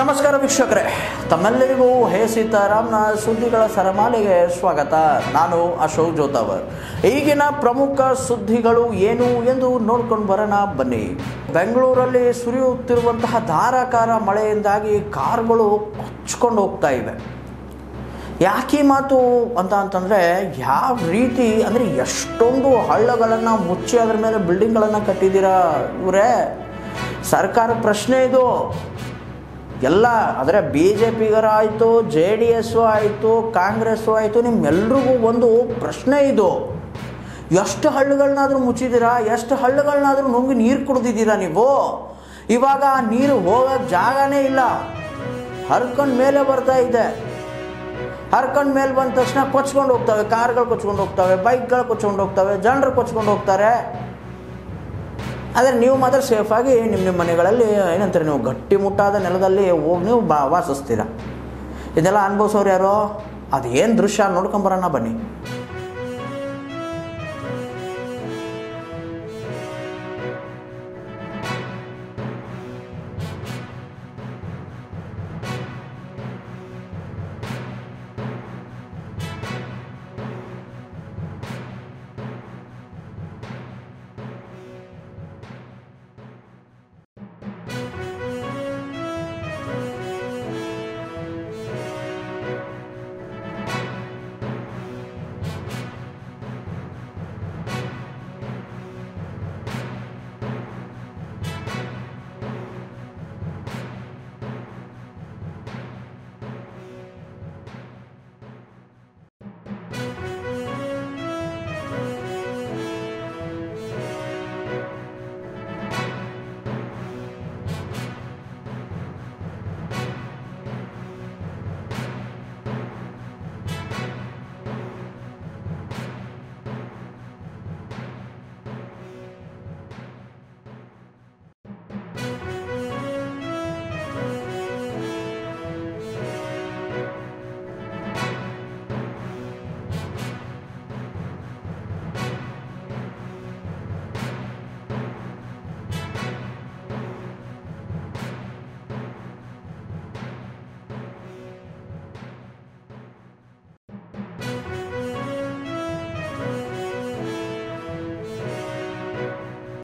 ನಮಸ್ಕಾರ ವೀಕ್ಷಕರೇ, ತಮ್ಮೆಲ್ಲರಿಗೂ ಹೇ ಸೀತಾರಾಮ್ನ ಸುದ್ದಿಗಳ ಸರಮಾಲೆಗೆ ಸ್ವಾಗತ. ನಾನು ಅಶೋಕ್ ಜೋತಾವರ್. ಈಗಿನ ಪ್ರಮುಖ ಸುದ್ದಿಗಳು ಏನು ಎಂದು ನೋಡ್ಕೊಂಡು ಬರೋಣ ಬನ್ನಿ. ಬೆಂಗಳೂರಲ್ಲಿ ಸುರಿಯುತ್ತಿರುವಂತಹ ಧಾರಾಕಾರ ಮಳೆಯಿಂದಾಗಿ ಕಾರ್ಗಳು ಕೊಚ್ಕೊಂಡು ಹೋಗ್ತಾ ಇವೆ. ಯಾಕೆ ಮಾತು ಅಂತ ಅಂತಂದರೆ, ಯಾವ ರೀತಿ ಅಂದರೆ ಎಷ್ಟೊಂದು ಹಳ್ಳಗಳನ್ನು ಮುಚ್ಚಿ ಅದರ ಮೇಲೆ ಬಿಲ್ಡಿಂಗ್ಗಳನ್ನು ಕಟ್ಟಿದ್ದೀರಾ ಇವರೇ? ಸರ್ಕಾರ ಪ್ರಶ್ನೆ ಇದು. ಎಲ್ಲ ಅಂದರೆ ಬಿ ಜೆ ಪಿಗರ ಆಯಿತು, ಜೆ ಡಿ ಎಸ್ಸು ಆಯಿತು, ಕಾಂಗ್ರೆಸ್ಸು ಆಯಿತು, ನಿಮ್ಮೆಲ್ರಿಗೂ ಒಂದು ಪ್ರಶ್ನೆ ಇದು. ಎಷ್ಟು ಹಳ್ಳುಗಳನ್ನಾದರೂ ಮುಚ್ಚಿದ್ದೀರಾ? ಎಷ್ಟು ಹಳ್ಳುಗಳನ್ನಾದರೂ ನುಂಗಿ ನೀರು ಕುಡ್ದಿದ್ದೀರಾ ನೀವು? ಇವಾಗ ಆ ನೀರು ಹೋಗೋಕ್ಕೆ ಜಾಗನೇ ಇಲ್ಲ. ಹರ್ಕೊಂಡು ಮೇಲೆ ಬರ್ತಾ ಇದೆ. ಹರ್ಕೊಂಡು ಮೇಲೆ ಬಂದ ತಕ್ಷಣ ಕೊಚ್ಕೊಂಡು ಹೋಗ್ತವೆ, ಕಾರ್ಗಳು ಕೊಚ್ಕೊಂಡು ಹೋಗ್ತವೆ, ಬೈಕ್ಗಳು ಕೊಚ್ಕೊಂಡು ಹೋಗ್ತವೆ, ಜನರು ಕೊಚ್ಕೊಂಡು ಹೋಗ್ತಾರೆ. ಆದರೆ ನೀವು ಮಾತ್ರ ಸೇಫಾಗಿ ನಿಮ್ಮ ನಿಮ್ಮ ಮನೆಗಳಲ್ಲಿ, ಏನಂತಾರೆ ನೀವು ಗಟ್ಟಿಮುಟ್ಟಾದ ನೆಲದಲ್ಲಿ ಹೋಗಿ ನೀವು ಬಾ, ವಾಸಿಸ್ತೀರ. ಇದೆಲ್ಲ ಅನುಭವಿಸೋರು ಯಾರೋ? ಅದೇನು ದೃಶ್ಯ ನೋಡ್ಕೊಂಬರೋಣ ಬನ್ನಿ.